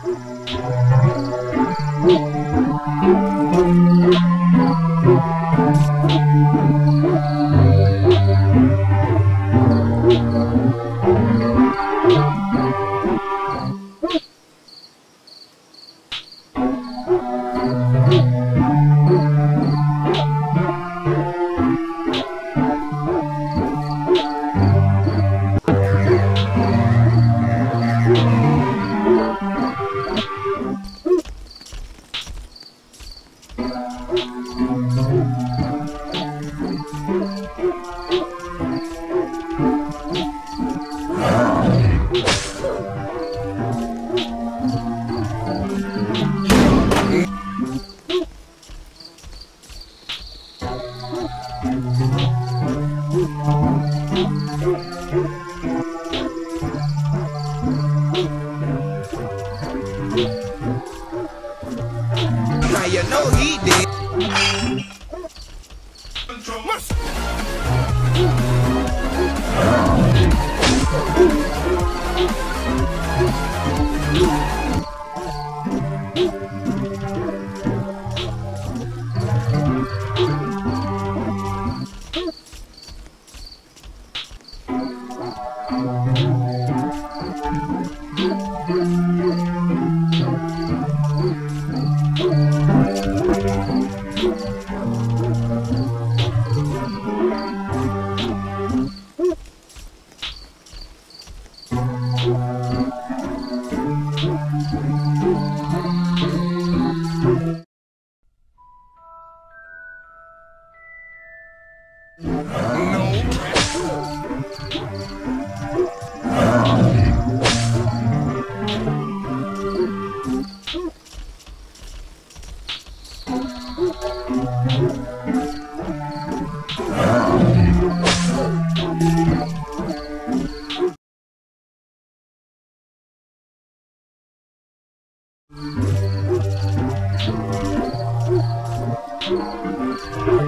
Thank you. Now you know he did. Boy! Thank you.